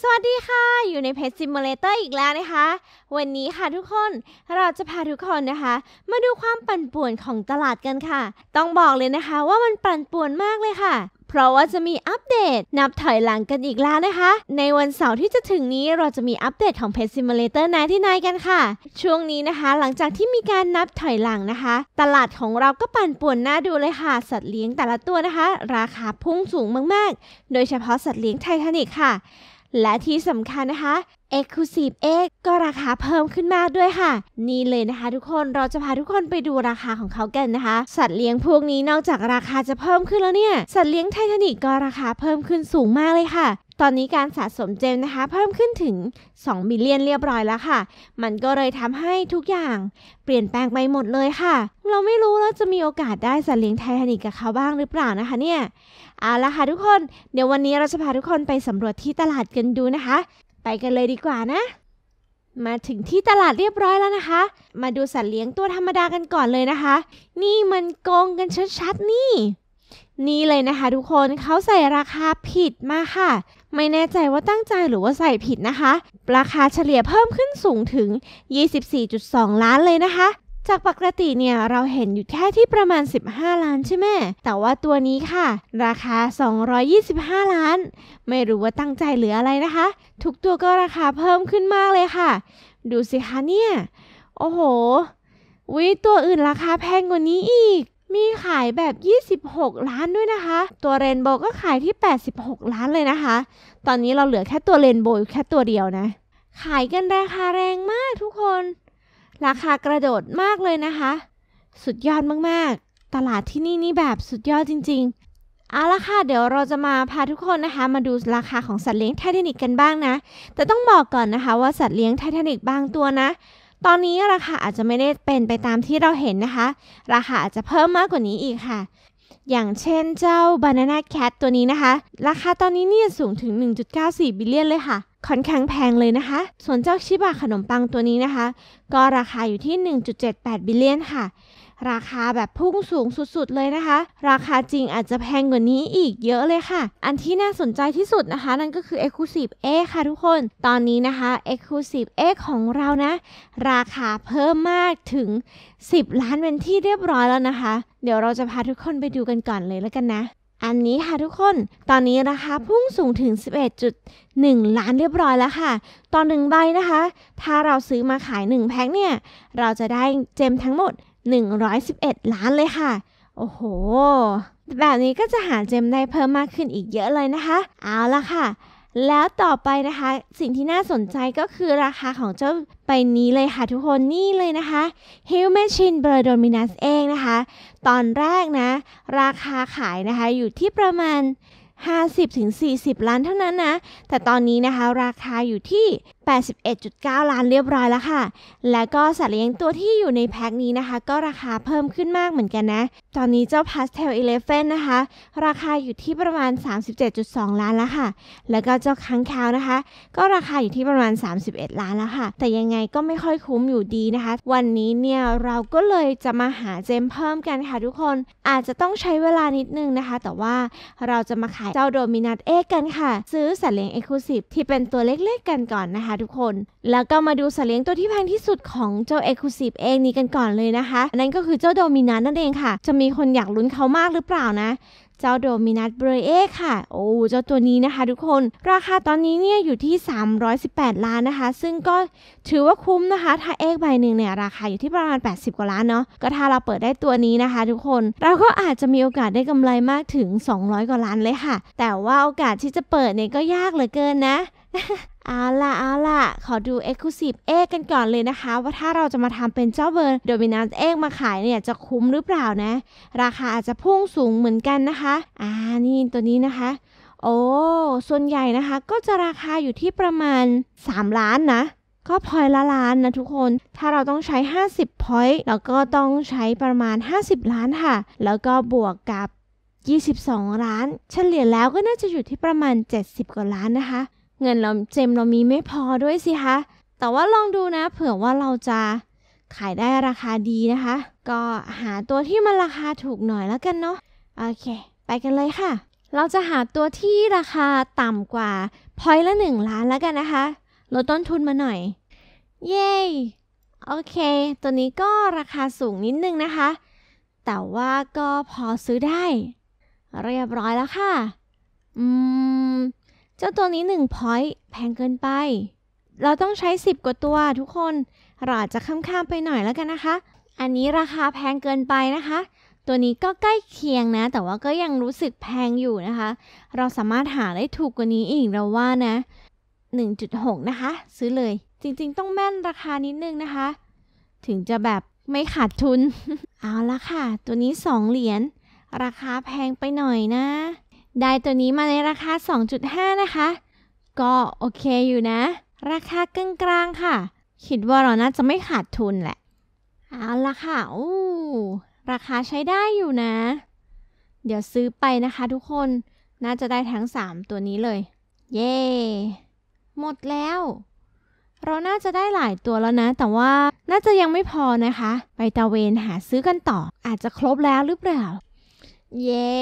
สวัสดีค่ะ อยู่ใน Pet Simulator อีกแล้วนะคะ วันนี้ค่ะทุกคนเราจะพาทุกคนนะคะ มาดูความปั่นป่วนของตลาดกันค่ะ ต้องบอกเลยนะคะว่ามันปั่นป่วนมากเลยค่ะ เพราะว่าจะมีอัปเดต นับถอยหลังกันอีกแล้วนะคะ ในวันเสาร์ที่จะถึงนี้เราจะมีอัปเดตของ Pet Simulator นที่นายกันค่ะ ช่วงนี้นะคะ หลังจากที่มีการนับถอยหลังนะคะ ตลาดของเราก็ปั่นป่วนน่าดูเลยค่ะ สัตว์เลี้ยงแต่ละตัวนะคะ ราคาพุ่งสูงมากๆ โดยเฉพาะสัตว์เลี้ยงไททานิกค่ะ และที่สำคัญนะคะ Exclusive X ก็ราคาเพิ่มขึ้นมากด้วยค่ะ นี่เลยนะคะทุกคนเราจะพาทุกคนไปดูราคาของเขากันนะคะ สัตว์เลี้ยงพวกนี้นอกจากราคาจะเพิ่มขึ้นแล้วเนี่ย สัตว์เลี้ยงไททานิกก็ราคาเพิ่มขึ้นสูงมากเลยค่ะตอนนี้การสะสมเจมนะคะ เพิ่มขึ้นถึง2บิลเลียนเรียบร้อยแล้วค่ะ มันก็เลยทำให้ทุกอย่างเปลี่ยนแปลงไปหมดเลยค่ะ เราไม่รู้ว่าจะมีโอกาสได้สัตว์เลี้ยงไททานิกกับเขาบ้างหรือเปล่านะคะเนี่ย เอาละค่ะทุกคน เดี๋ยววันนี้เราจะพาทุกคนไปสำรวจที่ตลาดกันดูนะคะ ไปกันเลยดีกว่านะ มาถึงที่ตลาดเรียบร้อยแล้วนะคะ มาดูสัตว์เลี้ยงตัวธรรมดากันก่อนเลยนะคะ นี่มันโกงกันชัดๆนี่ นี่เลยนะคะทุกคนเขาใส่ราคาผิดมาค่ะ ไม่แน่ใจว่าตั้งใจหรือว่าใส่ผิดนะคะ ราคาเฉลี่ยเพิ่มขึ้นสูงถึง 24.2 ล้านเลยนะคะ จากปกติเนี่ยเราเห็นอยู่แค่ที่ประมาณ 15 ล้านใช่ไหม แต่ว่าตัวนี้ค่ะ ราคา 225 ล้าน ไม่รู้ว่าตั้งใจหรืออะไรนะคะ ทุกตัวก็ราคาเพิ่มขึ้นมากเลยค่ะ ดูสิคะเนี่ย โอ้โห วิตัวอื่นราคาแพงกว่านี้อีก มีขายแบบ 26 ล้านด้วยนะคะ ตัวเรนโบว์ก็ขายที่ 86 ล้านเลยนะคะ ตอนนี้เราเหลือแค่ตัวเรนโบว์แค่ตัวเดียวนะ ขายกันราคาแรงมากทุกคน ราคากระโดดมากเลยนะคะ สุดยอดมากๆ ตลาดที่นี่นี่แบบสุดยอดจริง ๆ เอาละค่ะ เดี๋ยวเราจะมาพาทุกคนนะคะ มาดูราคาของสัตว์เลี้ยงไททานิกกันบ้างนะ แต่ต้องบอกก่อนนะคะว่าสัตว์เลี้ยงไททานิกบางตัวนะ ตอนนี้ราคาอาจจะไม่ได้เป็นไปตามที่เราเห็นนะคะ ราคาอาจจะเพิ่มมากกว่านี้อีกค่ะอย่างเช่นเจ้า Banana Cat ตัวนี้นะคะ ราคาตอนนี้เนี่ยสูงถึง 1.94 billion เลยค่ะ ค่อนข้างแพงเลยนะคะ ส่วนเจ้าชิบะขนมปังตัวนี้นะคะ ก็ราคาอยู่ที่ 1.78 บิลเลียนค่ะ ราคาแบบพุ่งสูงสุดๆเลยนะคะ ราคาจริงอาจจะแพงกว่านี้อีกเยอะเลยค่ะ อันที่น่าสนใจที่สุดนะคะ นั่นก็คือ Exclusive Egg ค่ะทุกคน ตอนนี้นะคะ Exclusive Egg ของเรานะ ราคาเพิ่มมากถึง 10 ล้านเป็นที่เรียบร้อยแล้วนะคะ เดี๋ยวเราจะพาทุกคนไปดูกันก่อนเลยแล้วกันนะ อันนี้ค่ะทุกคน ตอนนี้ราคาพุ่งสูงถึง 11.1 ล้านเรียบร้อยแล้วค่ะ ตอนหนึ่งใบนะคะ ถ้าเราซื้อมาขาย 1 แพ็คเนี่ย เราจะได้เจมทั้งหมด 111 ล้านเลยค่ะ โอ้โห แบบนี้ก็จะหาเจมได้เพิ่มมากขึ้นอีกเยอะเลยนะคะ เอาละค่ะ แล้วต่อไปนะคะ สิ่งที่น่าสนใจก็คือราคาของเจ้าใบนี้เลยค่ะทุกคนนี่เลยนะคะ h i l m a c h i n b r d o m i n u s เองนะคะ ตอนแรกนะ ราคาขายนะคะอยู่ที่ประมาณ 50-40 ล้านเท่านั้นนะ แต่ตอนนี้นะคะราคาอยู่ที่ 81.9 ล้านเรียบร้อยแล้วค่ะ แล้วก็สัตว์เลี้ยงตัวที่อยู่ในแพ็คนี้นะคะ ก็ราคาเพิ่มขึ้นมากเหมือนกันนะ ตอนนี้เจ้า Pastel Elephant นะคะ ราคาอยู่ที่ประมาณ 37.2 ล้านแล้วค่ะ แล้วก็เจ้าค้างคาวนะคะ ก็ราคาอยู่ที่ประมาณ 31 ล้านแล้วค่ะ แต่ยังไงก็ไม่ค่อยคุ้มอยู่ดีนะคะ วันนี้เนี่ยเราก็เลยจะมาหา gem เพิ่มกันค่ะทุกคน อาจจะต้องใช้เวลานิดนึงนะคะ แต่ว่าเราจะมาขายเจ้า Dominus Egg กันค่ะ ซื้อสัตว์เลี้ยง exclusive ที่เป็นตัวเล็กๆกันก่อนนะคะ ทุกคน แล้วก็มาดูสัตว์เลี้ยงตัวที่แพงที่สุดของเจ้า Exclusive Egg นี้กันก่อนเลยนะคะ นั่นก็คือเจ้า Dominus นั่นเองค่ะ จะมีคนอยากลุ้นเขามากหรือเปล่านะ จ้าโดมินัสเบรเอค่ะ โอ้เจ้าตัวนี้นะคะทุกคน ราคาตอนนี้เนี่ยอยู่ที่ 318 ล้านนะคะ ซึ่งก็ถือว่าคุ้มนะคะ ถ้าเอกใบหนึ่งเนี่ยราคาอยู่ที่ประมาณ 80 กว่าล้านเนาะ ก็ถ้าเราเปิดได้ตัวนี้นะคะ ทุกคน เราก็อาจจะมีโอกาสได้กำไรมากถึง 200 กว่าล้านเลยค่ะ แต่ว่าโอกาสที่จะเปิดเนี่ยก็ยากเหลือเกินนะ เอาล่ะเอาล่ะ ขอดู Exclusive เอกกันก่อนเลยนะคะ ว่าถ้าเราจะมาทำเป็นเจ้าเบอร์ Dominant เอกมาขายเนี่ยจะคุ้มหรือเปล่านะ ราคาอาจจะพุ่งสูงเหมือนกันนะคะ อ่านี่ตัวนี้นะคะ โอ้ ส่วนใหญ่นะคะ ก็จะราคาอยู่ที่ประมาณ 3 ล้านนะ ก็พอยละล้านนะทุกคน ถ้าเราต้องใช้ 50พอยต์แล้วก็ต้องใช้ประมาณ 50 ล้านค่ะ แล้วก็บวกกับ 22 ล้าน เฉลี่ยแล้วก็น่าจะอยู่ที่ประมาณ 70 กว่าล้านนะคะ เงินเราเจมเรามีไม่พอด้วยสิคะ แต่ว่าลองดูนะ เผื่อว่าเราจะขายได้ราคาดีนะคะ ก็หาตัวที่มันราคาถูกหน่อยแล้วกันเนาะ โอเค ไปกันเลยค่ะ เราจะหาตัวที่ราคาต่ำกว่าพอยละหนึ่งล้านแล้วกันนะคะ ลดต้นทุนมาหน่อย เย้ โอเค ตัวนี้ก็ราคาสูงนิดนึงนะคะ แต่ว่าก็พอซื้อได้ เรียบร้อยแล้วค่ะ อืม จ้าตัวนี้หนึ่งพอยต์แพงเกินไป เราต้องใช้ 10 กว่าตัวทุกคนเราอาจจะข้ามๆไปหน่อยแล้วกันนะคะ อันนี้ราคาแพงเกินไปนะคะ ตัวนี้ก็ใกล้เคียงนะ แต่ว่าก็ยังรู้สึกแพงอยู่นะคะ เราสามารถหาได้ถูกกว่านี้อีกเราว่านะ 1.6 นะคะ ซื้อเลย จริงๆ ต้องแม่นราคานิดนึงนะคะ ถึงจะแบบไม่ขาดทุน เอาละค่ะ ตัวนี้ 2 เหรียญ ราคาแพงไปหน่อยนะ ได้ตัวนี้มาในราคา 2.5 นะคะ ก็โอเคอยู่นะ ราคากลางๆค่ะ คิดว่าเราน่าจะไม่ขาดทุนแหละ เอาละค่ะอู้ราคาใช้ได้อยู่นะ เดี๋ยวซื้อไปนะคะทุกคน น่าจะได้ทั้ง 3 ตัวนี้เลย เย้หมดแล้ว เราน่าจะได้หลายตัวแล้วนะ แต่ว่าน่าจะยังไม่พอนะคะ ไปตะเวนหาซื้อกันต่อ อาจจะครบแล้วหรือเปล่า เย้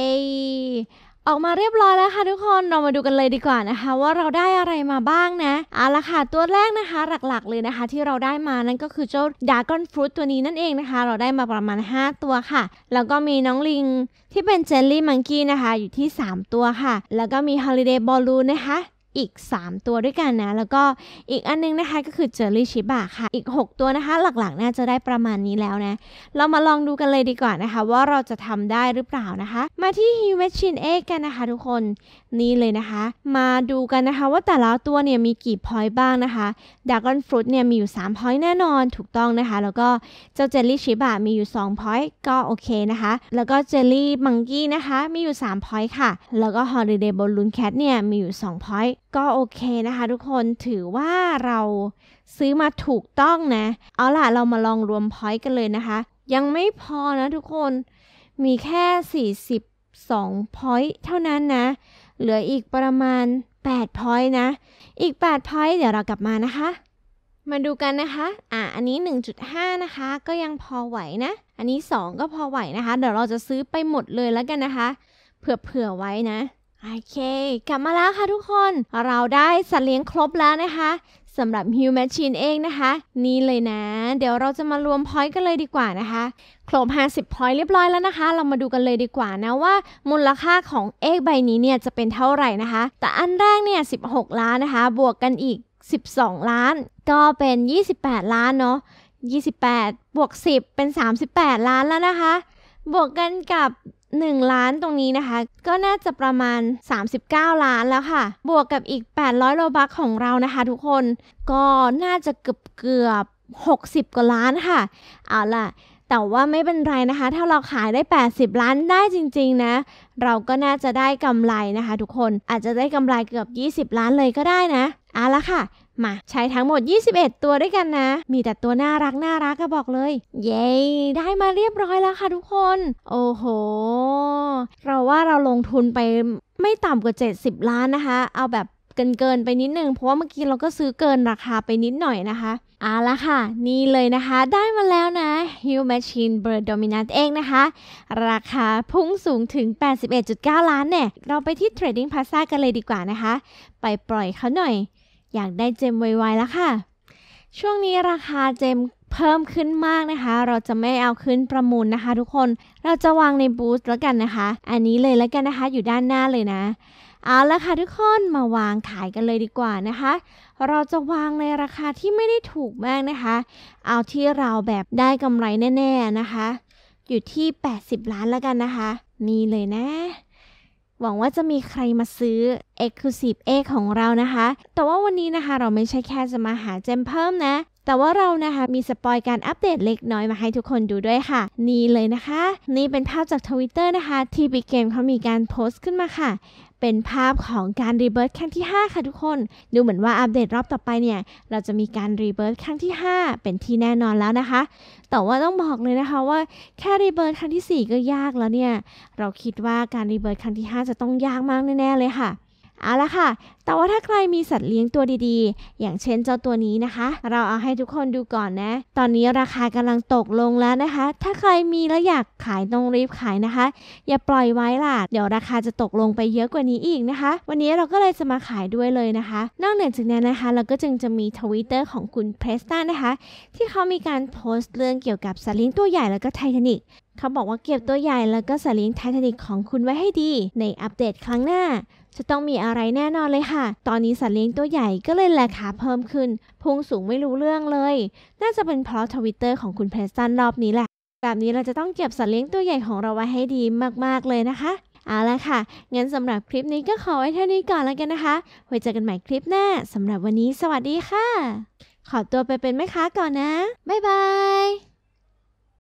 ออกมาเรียบร้อยแล้วค่ะทุกคนเรามาดูกันเลยดีกว่านะคะ ว่าเราได้อะไรมาบ้างนะเอาละค่ะตัวแรกนะคะหลักๆเลยนะคะ ที่เราได้มานั่นก็คือเจ้า Dragonfruit ตัวนี้นั่นเองนะคะ เราได้มาประมาณ 5 ตัวค่ะ แล้วก็มีน้องลิงที่เป็น Jelly Monkey นะคะ อยู่ที่ 3 ตัวค่ะ แล้วก็มี Holiday Balloon นะคะ อีก 3 ตัวด้วยกันนะ แล้วก็อีกอันนึงนะคะก็คือ Jelly Shiba ค่ะ อีก 6 ตัวนะคะ หลักๆ น่าจะได้ประมาณนี้แล้วนะ เรามาลองดูกันเลยดีกว่านะคะ ว่าเราจะทำได้หรือเปล่านะคะ มาที่ h ิ m a c h i n e กันนะคะทุกคนนี่เลยนะคะ มาดูกันนะคะว่าแต่ละตัวเนี่ยมีกี่ point บ้างนะคะ Dragonfruit เนี่ยมีอยู่3 point แน่นอนถูกต้องนะคะ แล้วก็เจ้า Jelly Shiba มีอยู่2 point ก็โอเคนะคะ แล้วก็ Jelly Monkey นะคะมีอยู่3 point ค่ะ แล้วก็ Holiday Balloon Cat เนี่ยมีอยู่2 point ก็โอเคนะคะทุกคนถือว่าเราซื้อมาถูกต้องนะ เอาล่ะเรามาลองรวม point กันเลยนะคะ ยังไม่พอนะทุกคนมีแค่ 42 point เท่านั้นนะ เหลืออีกประมาณ8 point นะ อีก8 point เดี๋ยวเรากลับมานะคะ มาดูกันนะคะ อะ อันนี้ 1.5 นะคะ ก็ยังพอไหวนะ อันนี้ 2 ก็พอไหวนะคะ เดี๋ยวเราจะซื้อไปหมดเลยแล้วกันนะคะ เผื่อๆไว้นะ โอเค กลับมาแล้วค่ะทุกคน เราได้สัตว์เลี้ยงครบแล้วนะคะสำหรับ Hugh Machine เองนะคะ นี่เลยนะ เดี๋ยวเราจะมารวมพอยต์กันเลยดีกว่านะคะ ครบ 50พอยต์เรียบร้อยแล้วนะคะ เรามาดูกันเลยดีกว่านะว่า มูลค่าของเอกใบนี้เนี่ยจะเป็นเท่าไหร่นะคะ แต่อันแรกเนี่ย 16 ล้านนะคะ บวกกันอีก 12 ล้าน ก็เป็น 28 ล้านเนาะ 28 บวก 10 เป็น 38 ล้านแล้วนะคะ บวกกันกับ 1 ล้านตรงนี้นะคะ ก็น่าจะประมาณ 39 ล้านแล้วค่ะ บวกกับอีก 800 โลบัคของเรานะคะทุกคนก็น่าจะเกือบเกือบ60 กว่าล้านค่ะ เอาล่ะ แต่ว่าไม่เป็นไรนะคะ ถ้าเราขายได้ 80 ล้านได้จริง ๆ นะ เราก็น่าจะได้กำไรนะคะ ทุกคนอาจจะได้กำไรเกือบ 20 ล้านเลยก็ได้นะเอาละค่ะ มาใช้ทั้งหมด 21 ตัวด้วยกันนะ มีแต่ตัวน่ารักน่ารักก็บอกเลย เย้ได้มาเรียบร้อยแล้วค่ะทุกคน โอ้โห เราว่าเราลงทุนไปไม่ต่ำกว่า 70 ล้านนะคะ เอาแบบเกินเกินไปนิดนึงเพราะว่าเมื่อกี้เราก็ซื้อเกินราคาไปนิดหน่อยนะคะเอาละค่ะ นี่เลยนะคะ ได้มาแล้วนะ Hue Machine Bird Dominant เองนะคะ ราคาพุ่งสูงถึง 81.9 ล้านเนี่ย เราไปที่ Trading Plaza กันเลยดีกว่านะคะ ไปปล่อยเขาหน่อย อยากได้เจมไวๆแล้วค่ะ ช่วงนี้ราคาเจมเพิ่มขึ้นมากนะคะ เราจะไม่เอาขึ้นประมูลนะคะ ทุกคน เราจะวางในบูธแล้วกันนะคะ อันนี้เลยแล้วกันนะคะ อยู่ด้านหน้าเลยนะ เอาละค่ะทุกคนมาวางขายกันเลยดีกว่านะคะ เราจะวางในราคาที่ไม่ได้ถูกมากนะคะ เอาที่เราแบบได้กำไรแน่ ๆนะคะ อยู่ที่ 80 ล้านแล้วกันนะคะ นี่เลยนะ หวังว่าจะมีใครมาซื้อ Exclusive A ของเรานะคะ แต่ว่าวันนี้นะคะเราไม่ใช่แค่จะมาหา gem เพิ่มนะแต่ว่าเรานะคะมี spoil การอัปเดตเล็กน้อยมาให้ทุกคนดูด้วยค่ะ นี่เลยนะคะ นี่เป็นภาพจากทวิตเตอร์นะคะ ที่ BIG Games เขามีการโพสต์ขึ้นมาค่ะ เป็นภาพของการ rebirth ครั้งที่ 5 ค่ะทุกคน ดูเหมือนว่าอัปเดตรอบต่อไปเนี่ย เราจะมีการ rebirth ครั้งที่ 5 เป็นที่แน่นอนแล้วนะคะ แต่ว่าต้องบอกเลยนะคะว่าแค่ rebirth ครั้งที่4 ก็ยากแล้วเนี่ย เราคิดว่าการ rebirth ครั้งที่ 5 จะต้องยากมากแน่ๆเลยค่ะ เอาละค่ะ แต่ว่าถ้าใครมีสัตว์เลี้ยงตัวดีๆ อย่างเช่นเจ้าตัวนี้นะคะ เราเอาให้ทุกคนดูก่อนนะ ตอนนี้ราคากำลังตกลงแล้วนะคะ ถ้าใครมีแล้วอยากขายต้องรีบขายนะคะ อย่าปล่อยไว้ล่ะ เดี๋ยวราคาจะตกลงไปเยอะกว่านี้อีกนะคะ วันนี้เราก็เลยจะมาขายด้วยเลยนะคะ นอกเหนือจากนั้นนะคะ เราก็จึงจะมีทวิตเตอร์ของคุณ Preston นะคะ ที่เขามีการโพสต์เรื่องเกี่ยวกับสัตว์เลี้ยงตัวใหญ่แล้วก็ไททานิกเขาบอกว่าเก็บตัวใหญ่แล้วก็สัตว์เลี้ยงไททานิกของคุณไว้ให้ดี ในอัปเดตครั้งหน้า จะต้องมีอะไรแน่นอนเลยค่ะ ตอนนี้สัตว์เลี้ยงตัวใหญ่ก็เลยราคาเพิ่มขึ้น พุ่งสูงไม่รู้เรื่องเลย น่าจะเป็นเพราะทวิตเตอร์ของคุณเพรสตันรอบนี้แหละ แบบนี้เราจะต้องเก็บสัตว์เลี้ยงตัวใหญ่ของเราไว้ให้ดีมากๆเลยนะคะ เอาละค่ะ งั้นสำหรับคลิปนี้ก็ขอไว้เท่านี้ก่อนแล้วกันนะคะ ไว้เจอกันใหม่คลิปหน้าสำหรับวันนี้ สวัสดีค่ะ ขอตัวไปเป็นแม่ค้าก่อนนะ บ๊ายบาย